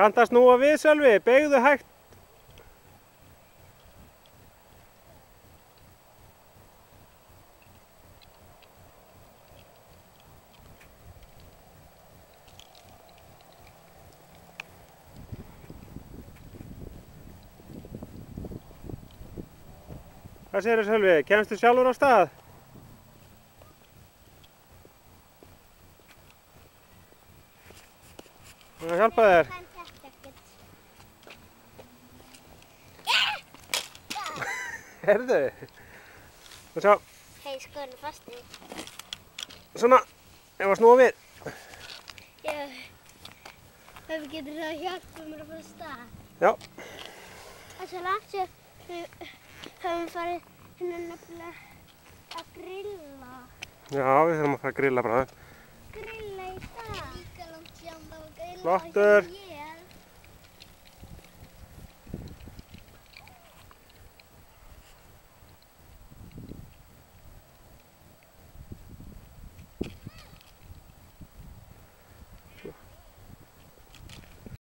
Kanta snúa við Sölvi, beigðu hægt. Hvað segir Sölvi? Kemstu sjálfur á stað? Það hjálpa þér. Herðu. Og sjá, Hei, skoðinu fasti. svona, ef að snúa við. Já. Ef getur það að hjálpa mér að fara stað. Já. Það er langt sem við höfum farið hérna nefnilega að grilla. Já, við þurfum að fara að grilla bara. Grilla í dag. Líka langt það var grilla mér.